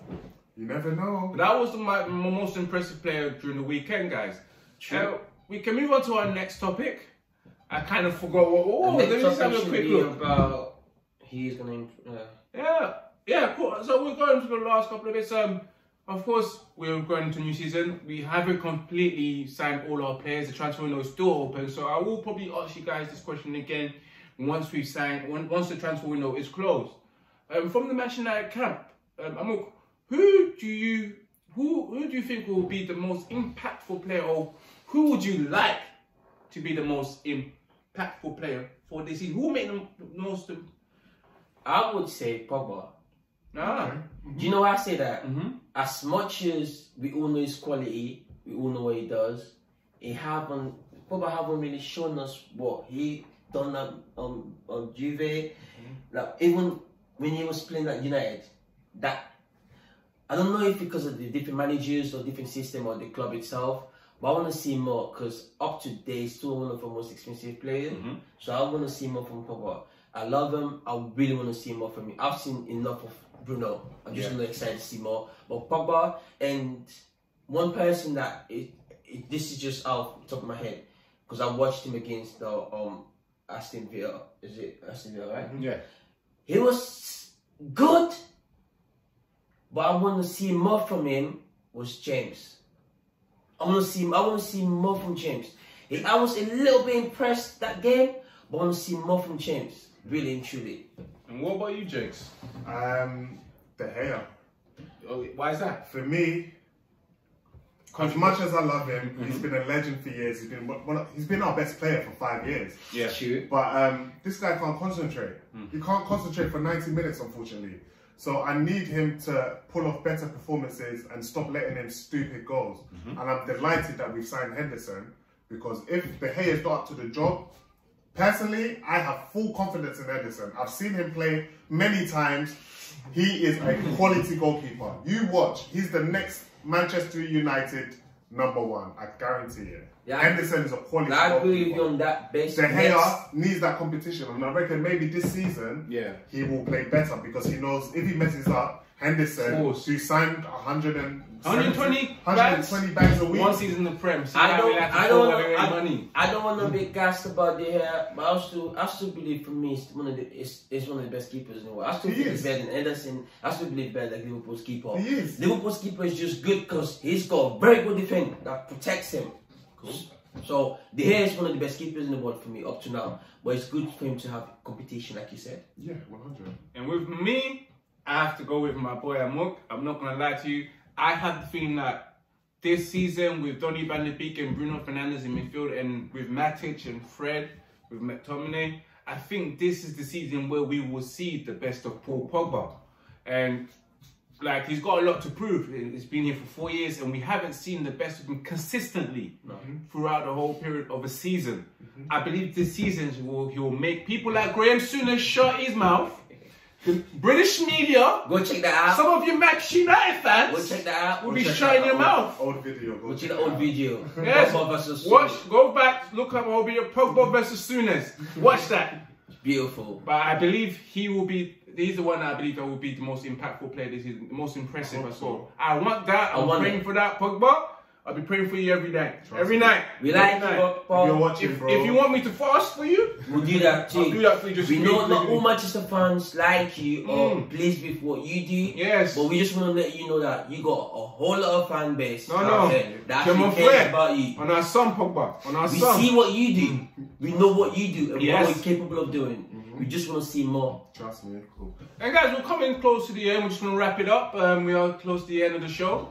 [SPEAKER 3] You never know.
[SPEAKER 1] But that was the, my, my most impressive player during the weekend, guys.
[SPEAKER 2] True.
[SPEAKER 1] Uh, we can move on to our next topic. I kind of forgot what what was.
[SPEAKER 2] The
[SPEAKER 1] Let me just
[SPEAKER 2] next
[SPEAKER 1] have a
[SPEAKER 2] topic
[SPEAKER 1] quick
[SPEAKER 2] should be
[SPEAKER 1] look.
[SPEAKER 2] about he's gonna. Uh,
[SPEAKER 1] Yeah, yeah, cool. So we're going to the last couple of bits. Um, of course, we're going into new season. We haven't completely signed all our players. The transfer window is still open. So I will probably ask you guys this question again once we've signed, once the transfer window is closed. Um, from the Manchester United camp, um, Amok, who do you who who do you think will be the most impactful player, or who would you like to be the most impactful player for this season? Who made the most?
[SPEAKER 2] I would say Pogba.
[SPEAKER 1] Ah,
[SPEAKER 2] Do you know why I say that?
[SPEAKER 1] mm-hmm.
[SPEAKER 2] As much as we all know his quality, we all know what he does. He haven't Pogba haven't really shown us what he done at um on Juve. Like even when he was playing at United, that I don't know if because of the different managers or different system or the club itself, but I want to see more because up to date, he's still one of the most expensive players.
[SPEAKER 1] Mhm.
[SPEAKER 2] So I want to see more from Pogba. I love him. I really want to see more from him. I've seen enough of Bruno. I'm just
[SPEAKER 1] Yeah.
[SPEAKER 2] really excited to see more. But Pogba and one person that it, it, this is just out the top of my head because I watched him against the um Aston Villa. Is it Aston Villa, right?
[SPEAKER 1] Yeah.
[SPEAKER 2] He was good, but I want to see more from him. Was James? I want to see. I want to see more from James. I was a little bit impressed that game, but I want to see more from James. Really and truly.
[SPEAKER 1] And what about you, Jakes?
[SPEAKER 3] Um, De Gea.
[SPEAKER 1] Oh, why is that?
[SPEAKER 3] For me, as much as I love him, he's been a legend for years. He's been one, of- he's been our best player for five years.
[SPEAKER 1] Yeah.
[SPEAKER 3] But um, this guy can't concentrate. He can't concentrate for 90 minutes, unfortunately. So I need him to pull off better performances and stop letting in stupid goals.
[SPEAKER 1] Mm-hmm.
[SPEAKER 3] And I'm delighted that we've signed Henderson because if De Gea is not up to the job, personally, I have full confidence in Henderson. I've seen him play many times. He is a quality goalkeeper. You watch, he's the next Manchester United number one. I guarantee it.
[SPEAKER 2] Yeah.
[SPEAKER 3] Henderson is a quality
[SPEAKER 2] I agree with you on that basis.
[SPEAKER 3] De
[SPEAKER 2] Next-
[SPEAKER 3] Gea needs that competition, and I reckon maybe this season
[SPEAKER 1] Yeah.
[SPEAKER 3] he will play better because he knows if he messes up, Henderson,
[SPEAKER 1] Of course.
[SPEAKER 3] who signed 100
[SPEAKER 1] 120
[SPEAKER 3] 120 bags a week.
[SPEAKER 1] One season in the Prem. See
[SPEAKER 2] I don't,
[SPEAKER 1] we like to
[SPEAKER 2] I don't,
[SPEAKER 1] away
[SPEAKER 2] know, I,
[SPEAKER 1] money.
[SPEAKER 2] I don't want to be gassed about De Gea, but I still, I still believe for me, it's one of the, it's, it's one of the best keepers in the world. I still
[SPEAKER 3] He
[SPEAKER 2] think
[SPEAKER 3] is.
[SPEAKER 2] better than Henderson. I still believe better than Liverpool's keeper.
[SPEAKER 3] He is.
[SPEAKER 2] Liverpool's keeper is just good because he's got a very good defense that protects him. Cool. So De Gea is one of the best keepers in the world for me up to now. But it's good for him to have competition, like you said.
[SPEAKER 3] Yeah, 100.
[SPEAKER 1] And with me, I have to go with my boy Amok. I'm not gonna lie to you. I had the feeling that this season with Donny van de Beek and Bruno Fernandes in midfield and with Matic and Fred, with McTominay, I think this is the season where we will see the best of Paul Pogba. And like he's got a lot to prove. He's been here for four years, and we haven't seen the best of him consistently throughout the whole period of a season. Mm-hmm. I believe this season he will, he will make people like Graham Souness shut his mouth. The British media,
[SPEAKER 2] Go check that out.
[SPEAKER 1] some of you Manchester United fans,
[SPEAKER 2] Go check that out.
[SPEAKER 1] will
[SPEAKER 2] Go
[SPEAKER 1] be
[SPEAKER 2] check
[SPEAKER 1] shutting
[SPEAKER 2] that
[SPEAKER 1] your
[SPEAKER 2] out.
[SPEAKER 1] mouth.
[SPEAKER 3] Old video. Go
[SPEAKER 2] Go check
[SPEAKER 3] check
[SPEAKER 2] the old video.
[SPEAKER 1] Yes.
[SPEAKER 2] Pogba versus
[SPEAKER 1] Watch, go back, look up Obi Pogba versus Souness. Watch that.
[SPEAKER 2] Beautiful.
[SPEAKER 1] But I believe he will be. He's the one I believe that will be the most impactful player this is the most impressive
[SPEAKER 3] hope
[SPEAKER 1] as
[SPEAKER 3] so.
[SPEAKER 1] well. I want that.
[SPEAKER 2] I
[SPEAKER 1] I'm
[SPEAKER 2] want
[SPEAKER 1] praying for that, Pogba. I'll be praying for you every night.
[SPEAKER 3] Trust
[SPEAKER 1] every
[SPEAKER 3] me.
[SPEAKER 1] night.
[SPEAKER 2] We
[SPEAKER 1] Every
[SPEAKER 2] like you,
[SPEAKER 1] night.
[SPEAKER 2] Bob-
[SPEAKER 3] If you're
[SPEAKER 2] Bob.
[SPEAKER 3] watching,
[SPEAKER 1] If,
[SPEAKER 3] bro.
[SPEAKER 1] if you want me to fast for you,
[SPEAKER 2] We'll do that too.
[SPEAKER 1] I'll do that for you. Just
[SPEAKER 2] We know not all Manchester fans like you or
[SPEAKER 1] Mm.
[SPEAKER 2] pleased with what you do.
[SPEAKER 1] Yes.
[SPEAKER 2] But we just want to let you know that you got a whole lot of fan base
[SPEAKER 1] No,
[SPEAKER 2] out
[SPEAKER 1] no.
[SPEAKER 2] there that
[SPEAKER 1] Come
[SPEAKER 2] actually cares
[SPEAKER 1] Fred.
[SPEAKER 2] about you.
[SPEAKER 1] On our son, Pogba. On our
[SPEAKER 2] We
[SPEAKER 1] son.
[SPEAKER 2] see what you do. We know what you do and
[SPEAKER 1] Yes.
[SPEAKER 2] what you're capable of doing. We just want to see more.
[SPEAKER 3] Trust me. Cool.
[SPEAKER 1] And guys, we're coming close to the end. We're just gonna wrap it up. Um, we are close to the end of the show.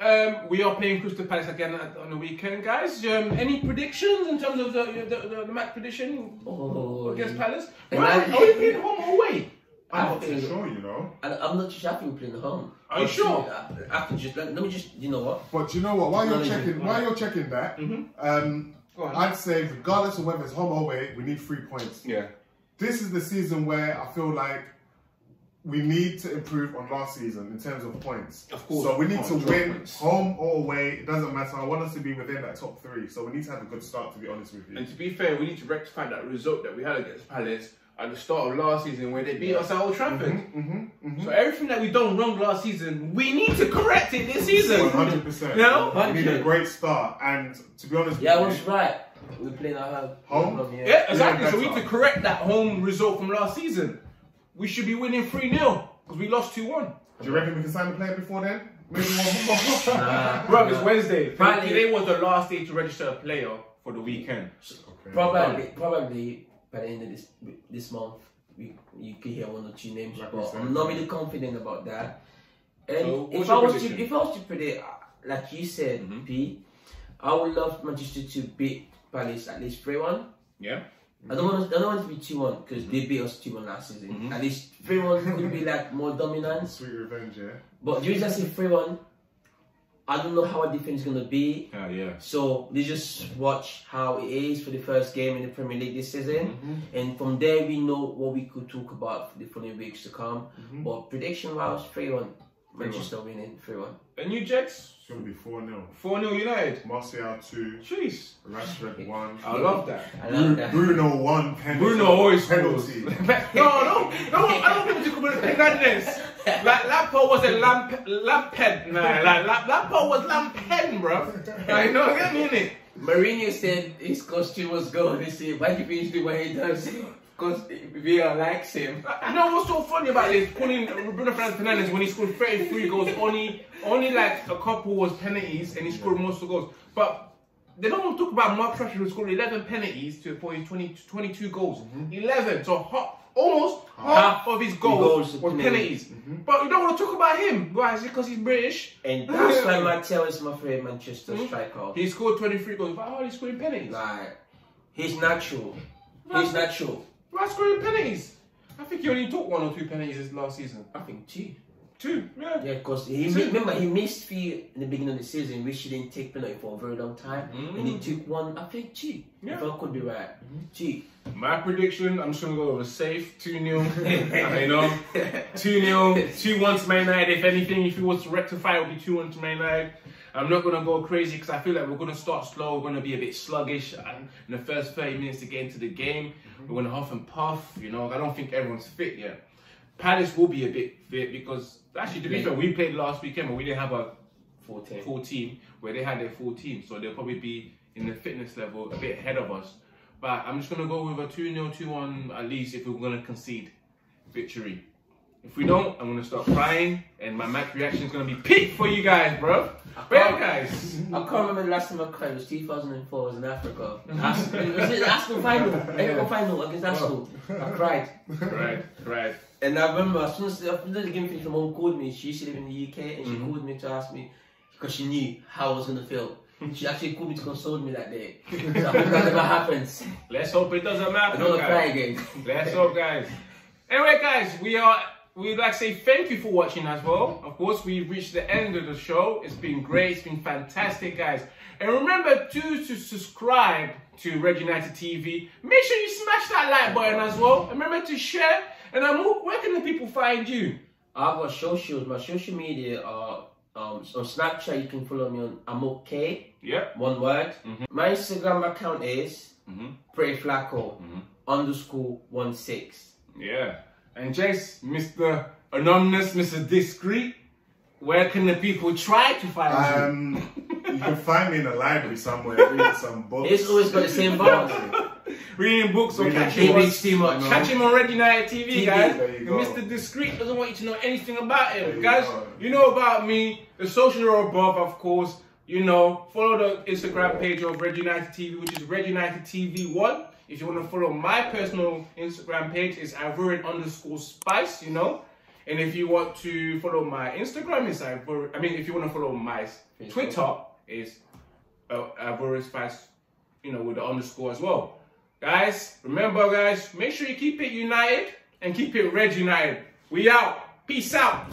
[SPEAKER 1] Um, we are playing Crystal Palace again at- on the weekend, guys. Um, any predictions in terms of the the, the, the match prediction
[SPEAKER 2] Oh,
[SPEAKER 1] against Palace?
[SPEAKER 2] And
[SPEAKER 1] Well,
[SPEAKER 2] I-
[SPEAKER 1] are we playing home or away?
[SPEAKER 3] I'm not too sure, you know.
[SPEAKER 2] And I'm not too sure. I think we're playing at home.
[SPEAKER 1] Are you sure?
[SPEAKER 2] I, I can just let, let me just you know what.
[SPEAKER 3] But you know what? While you're
[SPEAKER 2] No, no,
[SPEAKER 3] checking,
[SPEAKER 2] no.
[SPEAKER 3] while you're checking that,
[SPEAKER 1] Mhm.
[SPEAKER 3] um, I'd say regardless of whether it's home or away, we need three points.
[SPEAKER 1] Yeah.
[SPEAKER 3] This is the season where I feel like we need to improve on last season in terms of points.
[SPEAKER 1] Of course,
[SPEAKER 3] So we
[SPEAKER 1] we
[SPEAKER 3] need to win
[SPEAKER 1] points.
[SPEAKER 3] home or away. It doesn't matter. I want us to be within that top three. So we need to have a good start. To be honest with you.
[SPEAKER 1] And to be fair, we need to rectify that result that we had against Palace at the start of last season where they beat us at Old Trafford.
[SPEAKER 3] Mm-hmm, mm-hmm.
[SPEAKER 1] So everything that we done wrong last season, we need to correct it this season.
[SPEAKER 3] One hundred percent.
[SPEAKER 1] No?
[SPEAKER 3] We need a great start. And to be honest,
[SPEAKER 2] Yeah, I
[SPEAKER 3] with
[SPEAKER 2] was
[SPEAKER 3] you,
[SPEAKER 2] right. We're playing at home.
[SPEAKER 3] Home?
[SPEAKER 2] Yeah.
[SPEAKER 1] Yeah, exactly. So we need to correct that home result from last season. We should be winning 3 0 because we lost 2 1.
[SPEAKER 3] do you reckon we can sign a player before then? Maybe one more.
[SPEAKER 2] Nah.
[SPEAKER 1] Bro, it's Wednesday.
[SPEAKER 2] Friday.
[SPEAKER 1] Today was the last day to register a player for the weekend.
[SPEAKER 3] Okay.
[SPEAKER 2] Probably, probably by the end of this this month, we you could hear one or two names,
[SPEAKER 3] Like
[SPEAKER 2] but. I'm not really confident about that. And
[SPEAKER 1] So,
[SPEAKER 2] if I was
[SPEAKER 1] prediction?
[SPEAKER 2] to if I was to predict, uh, like you said,
[SPEAKER 1] Mhm.
[SPEAKER 2] P, I would love Manchester to beat Palace at least three one.
[SPEAKER 1] Yeah?
[SPEAKER 2] I don't want to, I don't want it to be two one because they beat us two one last season.
[SPEAKER 1] Mhm.
[SPEAKER 2] At least three one could be like more dominance.
[SPEAKER 3] Sweet revenge, yeah.
[SPEAKER 2] But the reason I say three one, I don't know how our defense is gonna be.
[SPEAKER 1] Yeah, yeah.
[SPEAKER 2] So let's just watch how it is for the first game in the Premier League this season,
[SPEAKER 1] Mm-hmm.
[SPEAKER 2] and from there we know what we could talk about for the following weeks to come.
[SPEAKER 3] Mm-hmm.
[SPEAKER 2] But prediction wise, three one, Manchester winning three one.
[SPEAKER 1] And you, Jets?
[SPEAKER 3] It's gonna be four 0
[SPEAKER 1] 4 0 United.
[SPEAKER 3] Martial two,
[SPEAKER 1] Jeez.
[SPEAKER 3] Rashford one.
[SPEAKER 1] I love that.
[SPEAKER 2] I love that.
[SPEAKER 3] Bruno one penalty.
[SPEAKER 1] Bruno always
[SPEAKER 3] penalty.
[SPEAKER 1] scores. no, no, no, I don't think we talk about penalties. Like Lampard was a lamp Lamped, nah, like Lamp- Lampard was Lamped, bro. I know, get me in it.
[SPEAKER 2] Mourinho said his costume was gold. He said, "Why do you the way he does?" Because Villa likes him.
[SPEAKER 1] You know what's so funny about this? Pulling uh, Bruno Fernandes when he scored 33 goals, only only like a couple was penalties, and he scored most of the goals. But they don't want to talk about Mark Rashford who scored 11 penalties to for his 20, 22 goals. Mm-hmm. 11, so ha- almost half,
[SPEAKER 2] Half
[SPEAKER 1] of his goals,
[SPEAKER 2] goals
[SPEAKER 1] were
[SPEAKER 2] were
[SPEAKER 1] penalties.
[SPEAKER 2] penalties. Mm-hmm.
[SPEAKER 1] But you don't want to talk about him. Why? Is it because he's British?
[SPEAKER 2] And that's why Martial is my favorite Manchester
[SPEAKER 1] Mhm.
[SPEAKER 2] striker.
[SPEAKER 1] He scored 23 goals. But how are he scoring penalties?
[SPEAKER 2] Like, he's natural. He's natural.
[SPEAKER 1] Why scoring penalties? I think he only took one or two penalties last season.
[SPEAKER 2] I think two.
[SPEAKER 1] Two, yeah.
[SPEAKER 2] Yeah, because he
[SPEAKER 1] Two.
[SPEAKER 2] remember he missed few in the beginning of the season, which he didn't take penalty for a very long time, and he
[SPEAKER 1] Mm.
[SPEAKER 2] took one. I think two.
[SPEAKER 1] Yeah.
[SPEAKER 2] If I could be right, two.
[SPEAKER 1] My prediction, I'm just gonna go with a safe 2 0. you know, 2 0, 2 1 to Man United. If anything, if he was to rectify, it would be 2 1 to Man United. I'm not gonna go crazy because I feel like we're gonna start slow, we're gonna be a bit sluggish and in the first 30 minutes to get into the game. Mm-hmm. We're gonna huff and puff, you know. I don't think everyone's fit yet. Palace will be a bit fit because actually, to be fair, we played last weekend, but we didn't have a
[SPEAKER 2] Fourteen.
[SPEAKER 1] full team where they had their full team, so they'll probably be in the fitness level a bit ahead of us. But I'm just gonna go with a 2 0 2 1 at least if we're gonna concede victory. If we don't, I'm gonna start crying and my match reaction is gonna be peak for you guys, bro. Yeah, guys.
[SPEAKER 2] I can't remember the last time I cried. It was 2004. I was in Africa. As- it was the Arsenal final. FA final against Arsenal. I cried.
[SPEAKER 1] Right, right.
[SPEAKER 2] And I remember as soon as, as soon as the game finished, my mom called me. She used to live in the UK, and she
[SPEAKER 1] Mhm.
[SPEAKER 2] called me to ask me because she knew how I was gonna feel. She actually called me to console me that day. So I hope that never happens.
[SPEAKER 1] Let's hope it doesn't
[SPEAKER 2] I
[SPEAKER 1] matter.
[SPEAKER 2] don't wanna cry again.
[SPEAKER 1] Let's hope, guys. Anyway, guys, we are. We'd like to say thank you for watching as well. Of course, we've reached the end of the show. It's been great. It's been fantastic, guys. And remember to, to subscribe to Red United TV. Make sure you smash that like button as well. And remember to share. And um, where can the people find you?
[SPEAKER 2] I've got socials. My social media are um, on Snapchat. You can follow me on I'm okay.
[SPEAKER 1] Yep.
[SPEAKER 2] One word. My Instagram account is
[SPEAKER 1] Mhm.
[SPEAKER 2] Pretty Flacco
[SPEAKER 1] Mhm.
[SPEAKER 2] underscore one six.
[SPEAKER 1] Yeah. And Jace, Mr. Anonymous, Mr. Discreet, where can the people try to find you?
[SPEAKER 3] Um, you can find me in a library somewhere reading some books.
[SPEAKER 2] It's always got the same bars.
[SPEAKER 1] Reading books or
[SPEAKER 3] Reading
[SPEAKER 1] catching
[SPEAKER 2] He
[SPEAKER 3] books.
[SPEAKER 2] too much.
[SPEAKER 1] Catch him on Red United TV,
[SPEAKER 2] TV,
[SPEAKER 1] guys.
[SPEAKER 3] there you go.
[SPEAKER 1] Mr. Discreet doesn't want you to know anything about him.
[SPEAKER 3] you
[SPEAKER 1] Guys,
[SPEAKER 3] go.
[SPEAKER 1] you know about me. The social are above, of course. You know, follow the Instagram page of Red United TV, which is Red United TV 1. If you want to follow my personal Instagram page, it's Ivorian underscore spice, you know. And if you want to follow my Instagram, it's Ivor. I mean, if you want to follow my
[SPEAKER 2] Facebook.
[SPEAKER 1] Twitter, is uh, Ivorian spice, you know, with the underscore as well. Guys, remember, guys, make sure you keep it united and keep it red united. We out. Peace out.